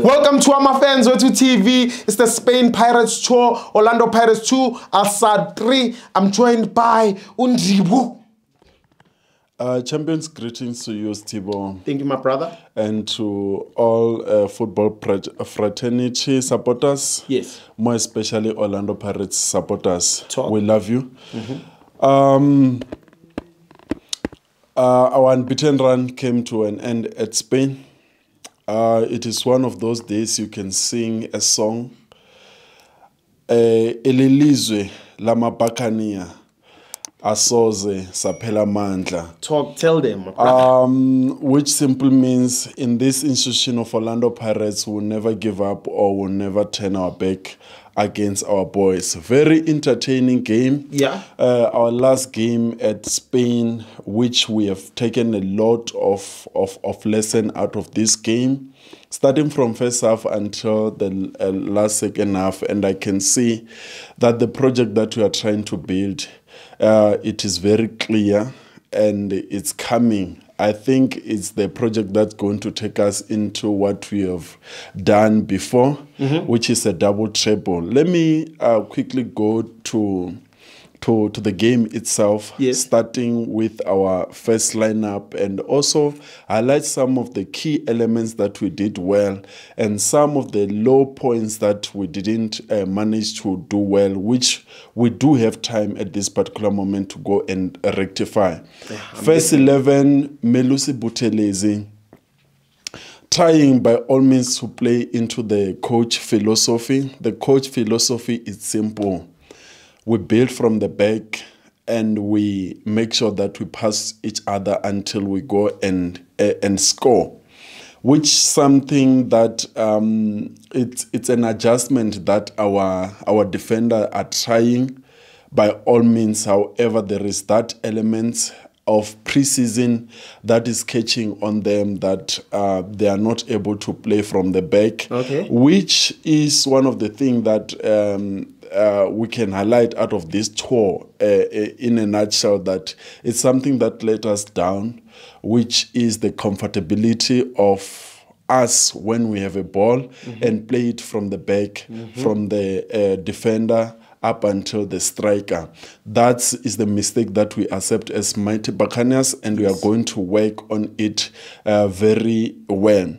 Welcome to our fans, Wethu TV. It's the Spain Pirates tour, Orlando Pirates 2, Al Sadd 3. I'm joined by Undribu. Uh, champions, greetings to you, Stibo, Thank you, my brother. and to all uh, football fraternity supporters. Yes. More especially Orlando Pirates supporters. Talk. We love you. Um, uh, our unbeaten run came to an end at Spain. Uh, it is one of those days you can sing a song. Eh, elilizwe lamabhakania asoze saphela mandla Talk, tell them, brother. um, which simply means in this institution of Orlando Pirates, we'll never give up or will never turn our back against our boys. Very entertaining game. Yeah. Uh, our last game at Spain, which we have taken a lot of, of, of lesson out of this game, starting from first half until the uh, last second half. And I can see that the project that we are trying to build, uh, it is very clear and it's coming. I think it's the project that's going to take us into what we have done before, which is a double treble. Let me uh, quickly go to to to the game itself, Yes. starting with our first lineup, and also highlight some of the key elements that we did well, and some of the low points that we didn't uh, manage to do well, which we do have time at this particular moment to go and rectify. First eleven, Melusi Buthelezi trying by all means to play into the coach philosophy. The coach philosophy is simple. We build from the back and we make sure that we pass each other until we go and uh, and score. Which something that um, it's it's an adjustment that our our defender are trying by all means. However, there is that element of preseason that is catching on them that uh, they are not able to play from the back, Okay. which is one of the things that um, uh, we can highlight out of this tour uh, uh, in a nutshell that it's something that let us down, which is the comfortability of us when we have a ball and play it from the back, from the uh, defender up until the striker. That is the mistake that we accept as Mighty Buccaneers, and we are going to work on it uh, very well.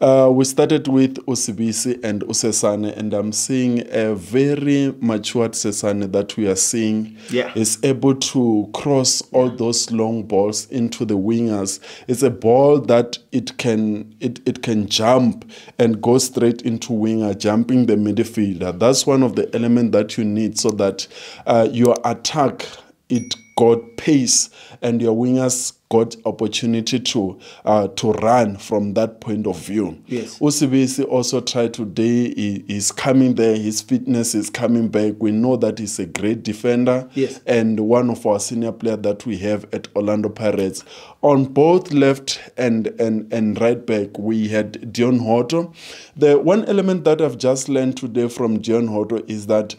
Uh, we started with Usibisi and Usesane, and I'm seeing a very matured Sesane that we are seeing Yeah. is able to cross all those long balls into the wingers. It's a ball that it can it, it can jump and go straight into winger, jumping the midfielder. That's one of the elements that you need so that uh, your attack it got pace and your wingers got opportunity to uh, to run from that point of view. Yes. Usibisi also tried today. He is coming there. His fitness is coming back. We know that he's a great defender. Yes. And one of our senior players that we have at Orlando Pirates. On both left and, and, and right back, we had Deon Hotto. The one element that I've just learned today from Deon Hotto is that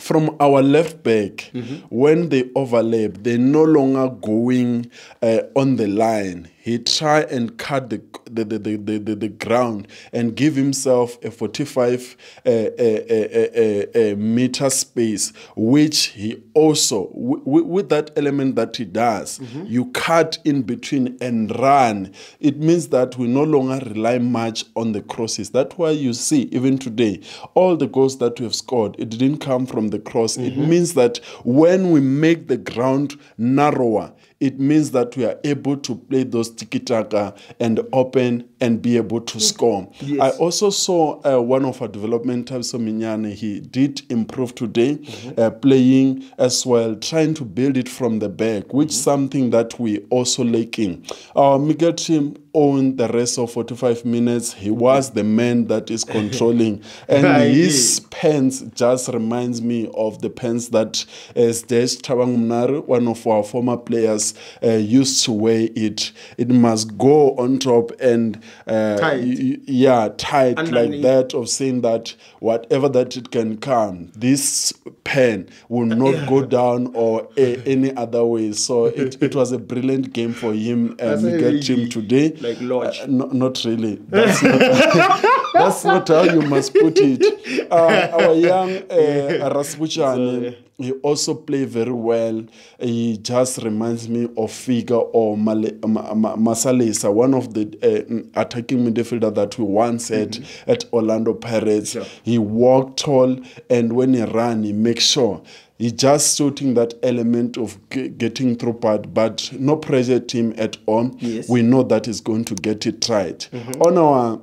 from our left back, when they overlap, they're no longer going uh, on the line. He try and cut the the, the, the, the, the, ground and give himself a 45 uh, uh, uh, uh, uh, meter space, which he also, with that element that he does, you cut in between and run. It means that we no longer rely much on the crosses. That's why you see, even today, all the goals that we have scored, it didn't come from the cross. It means that when we make the ground narrower, it means that we are able to play those tiki taka and open and be able to score. Yes. I also saw uh, one of our developmental so Minyane. He did improve today, uh, playing as well, trying to build it from the back, which something that we also lacking. Our Miguel Timm owned the rest of 45 minutes. He was the man that is controlling, and his pens just reminds me of the pens that uh, Sdesh Tabangumnari, one of our former players, uh, used to wear it. It must go on top, and uh, Tight. y- yeah, tight like that of saying that whatever that it can come, this pen will not go down or a, any other way. So it, it was a brilliant game for him, and Miguel really Team today. like Lodge. Uh, no, not really. That's not, that's not how you must put it. Uh, our young uh, Raspuchan, he also played very well. He just reminds me of Figa or Male, Ma, Ma, Masalesa, one of the uh, attacking midfielder that we once had at Orlando Pirates. Sure. He walked tall, and when he ran, he makes sure. He just shooting that element of g- getting through part, but no pressure team at all. Yes. We know that is going to get it right. On our,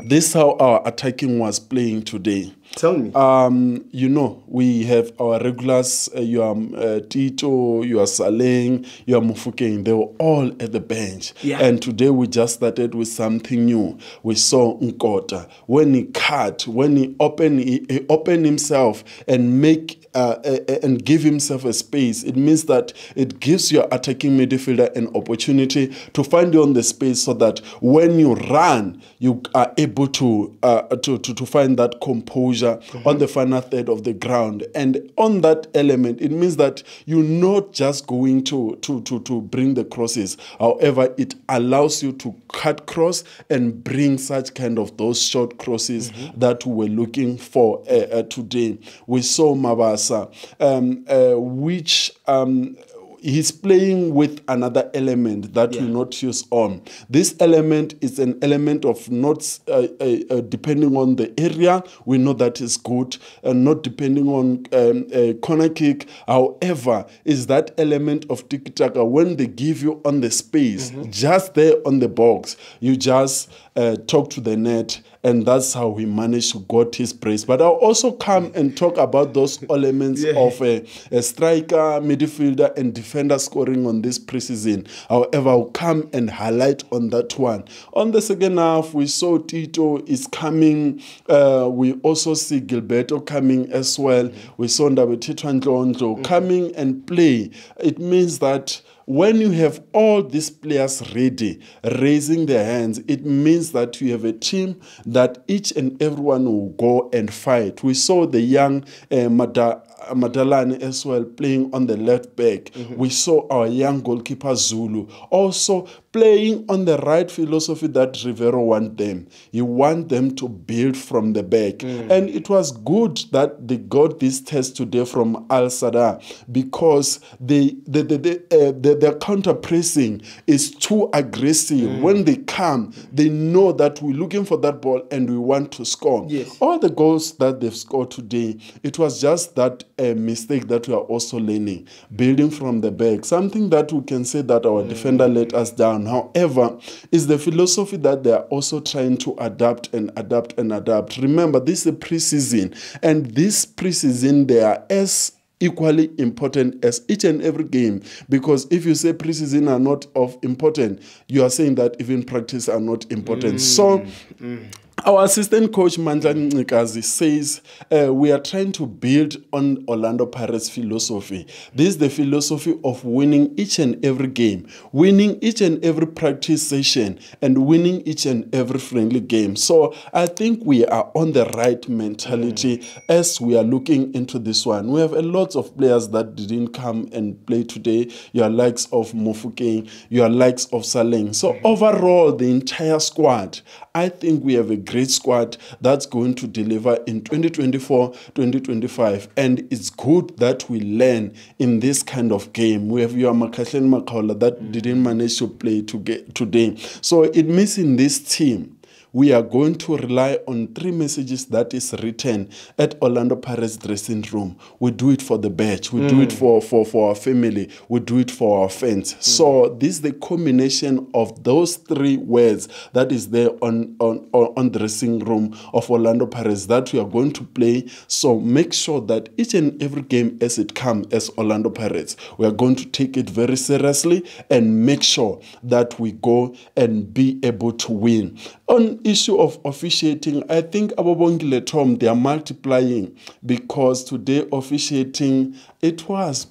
this is how our attacking was playing today. Tell me. Um, you know, we have our regulars, uh, you are uh, Tito, you are Saleng, you are Mofokeng, they were all at the bench. Yeah. And today we just started with something new. We saw Nkota. When he cut, when he opened, he, he opened himself and make uh, and give himself a space, it means that it gives your attacking midfielder an opportunity to find you on the space so that when you run, you are able to uh, to, to, to find that composure on the final third of the ground. And on that element, it means that you're not just going to, to, to, to bring the crosses. However, it allows you to cut cross and bring such kind of those short crosses that we were looking for uh, uh, today. We saw Mabasa, um, uh, which um, he's playing with another element that Yeah. we not use on. This element is an element of not uh, uh, uh, depending on the area. We know that is good, and not depending on um, a corner kick. However, is that element of tiki taka when they give you on the space, just there on the box, you just uh, talk to the net. And that's how he managed to got his praise. But I'll also come and talk about those elements Yeah. of a, a striker, midfielder, and defender scoring on this preseason. However, I'll come and highlight on that one. On the second half, we saw Tito is coming. Uh, we also see Gilberto coming as well. We saw Ndabayithethwa Ndlondlo coming and play. It means that when you have all these players ready, raising their hands, it means that you have a team that each and everyone will go and fight. We saw the young uh, Mada, Madalani as well playing on the left back. We saw our young goalkeeper Zulu also playing on the right philosophy that Riveiro want them. He want them to build from the back. And it was good that they got this test today from Al Sadd because they, the, the, the, uh, the, their counter pressing is too aggressive. When they come, they know that we're looking for that ball and we want to score. Yes. All the goals that they've scored today, it was just that uh, mistake that we are also learning, building from the back. Something that we can say that our defender let us down. However, is the philosophy that they are also trying to adapt and adapt and adapt. Remember, this is a preseason, and this preseason they are as equally important as each and every game. Because if you say preseason are not of important you are saying that even practice are not important. So mm, mm. Our assistant coach Mandla Ncikazi says uh, we are trying to build on Orlando Pirates philosophy. This is the philosophy of winning each and every game, winning each and every practice session, and winning each and every friendly game. So I think we are on the right mentality as we are looking into this one. We have a lot of players that didn't come and play today. Your likes of Mofokeng, your likes of Saleng. So overall, the entire squad, I think we have a great squad that's going to deliver in 2024 2025 and it's good that we learn in this kind of game. We have your Makashen Makhaula that didn't manage to play to today. So it means in this team we are going to rely on three messages that is written at Orlando Pirates dressing room. We do it for the badge. We do it mm. for, for, for our family. We do it for our fans. Mm. So this is the combination of those three words that is there on, on, on, on dressing room of Orlando Pirates that we are going to play. So make sure that each and every game as it comes as Orlando Pirates, we are going to take it very seriously and make sure that we go and be able to win. On issue of officiating, I think Abongile Tom, they are multiplying because today officiating, it was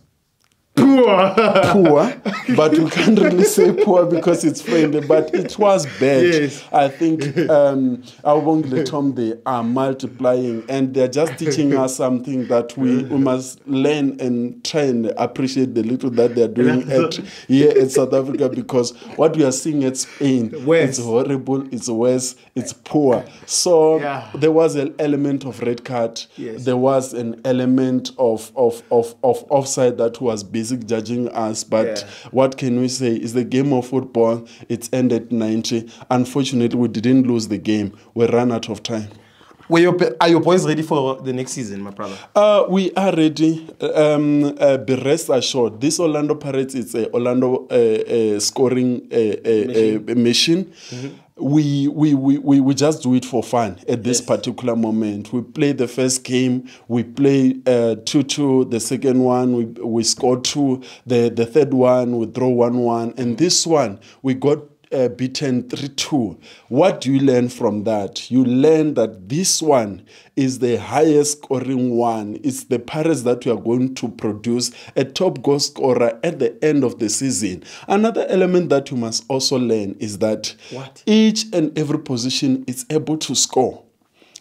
Poor. poor, but we can't really say poor because it's friendly, but it was bad. Yes. I think um, Tom, they are multiplying and they're just teaching us something that we, we must learn and try and appreciate the little that they're doing at, here in South Africa because what we are seeing at Spain, it's horrible, it's worse, it's poor. So Yeah. there was an element of red card. Yes. There was an element of, of, of, of offside that was basic judging us. But Yeah. what can we say? It's the game of football. It's ended 90. Unfortunately, we didn't lose the game. We ran out of time. Your, are your boys ready for the next season, my brother? Uh, we are ready. Um, uh, be rest assured, this Orlando Pirates is a Orlando uh, uh, scoring uh, uh, machine. We, we, we, we, we just do it for fun at this particular moment. We play the first game, we play uh, 2 2, the second one, we, we score 2, the, the third one, we draw 1 1, and this one, we got uh, beaten 3 2. What do you learn from that? You learn that this one is the highest scoring one. It's the Pirates that we are going to produce a top goal scorer at the end of the season. Another element that you must also learn is that What? each and every position is able to score.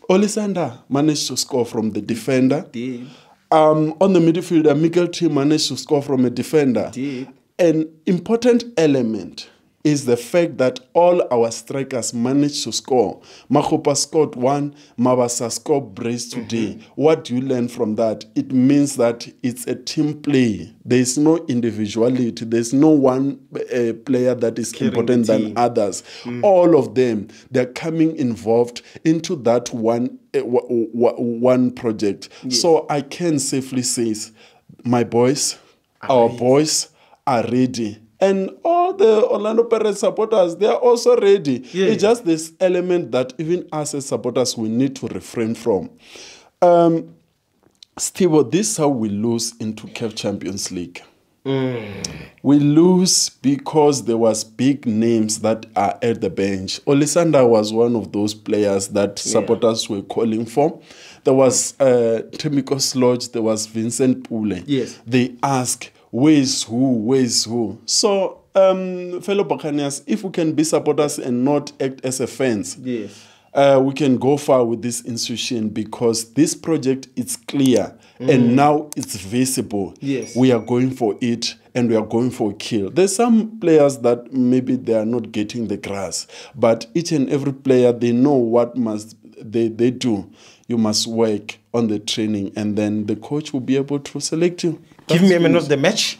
Olisa Ndah managed to score from the defender. Did. Um, on the midfielder, Miguel T managed to score from a defender. Did. An important element is the fact that all our strikers managed to score. Makgopa scored one, Mabasa scored brace today. What do you learn from that? It means that it's a team play. There's no individuality. There's no one uh, player that is Carrying important than others. All of them, they're coming involved into that one uh, one project. So I can safely say, my boys, our boys are ready. And all the Orlando Pirates supporters, they are also ready. Yeah. It's just this element that even us as supporters, we need to refrain from. Um, Steve, this is how we lose into CAF Champions League. We lose because there was big names that are at the bench. Olisa Ndah was one of those players that supporters were calling for. There was uh, Lorch, there was Vincent Pule. Yes. They ask, where's who, where's who? So, um, fellow Buccaneers, if we can be supporters and not act as a fans, Yes. uh, we can go far with this institution because this project is clear and now it's visible. Yes. We are going for it and we are going for a kill. There's some players that maybe they are not getting the grass, but each and every player they know what must they, they do. You must work on the training and then the coach will be able to select you. Give me a man of the match.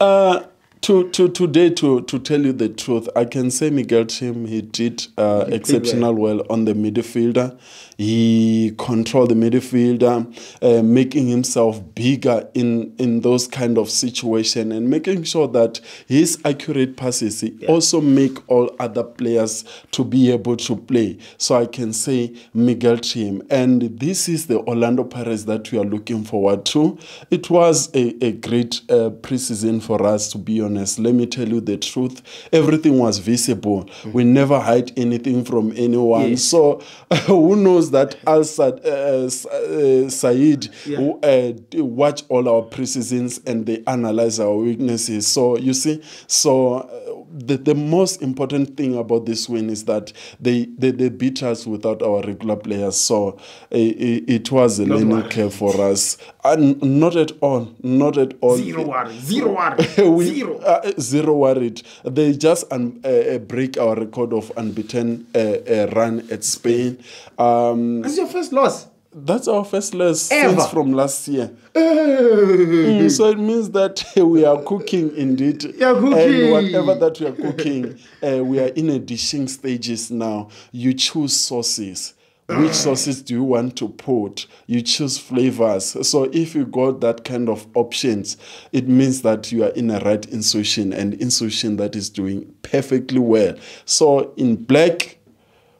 Uh, to, to today, to, to tell you the truth, I can say Miguel Timm, he did uh, exceptional well on the midfielder. He controlled the midfielder, uh, making himself bigger in, in those kind of situation and making sure that his accurate passes he also make all other players to be able to play. So I can say Miguel Timm, and this is the Orlando Pirates that we are looking forward to. It was a, a great uh, preseason for us, to be honest. Let me tell you the truth. Everything was visible. We never hide anything from anyone. Yes. So who knows that Al Said, uh, uh, Said Yeah. who, uh, watch all our preseasons and they analyze our weaknesses. So you see, so uh, the, the most important thing about this win is that they, they, they beat us without our regular players. So it, it was a learning curve for us. And not at all, not at all. Zero worry. Zero worry. we, Zero. Uh, zero worried. They just un, uh, uh, break our record of unbeaten uh, uh, run at Spain. Um, This is your first loss. That's our first loss since from last year. Mm, so it means that we are cooking indeed. You're cooking. And whatever that we are cooking, uh, we are in a dishing stages now. You choose sauces. Which sauces do you want to put? You choose flavors. So if you got that kind of options, it means that you are in a right institution and institution that is doing perfectly well. So in black,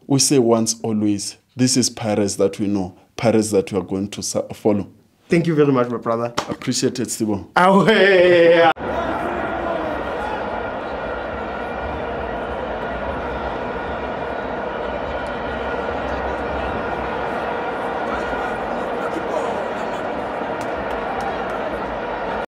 we say once always, this is Paris that we know, Paris that we are going to follow. Thank you very much, my brother. Appreciate it, Sibo.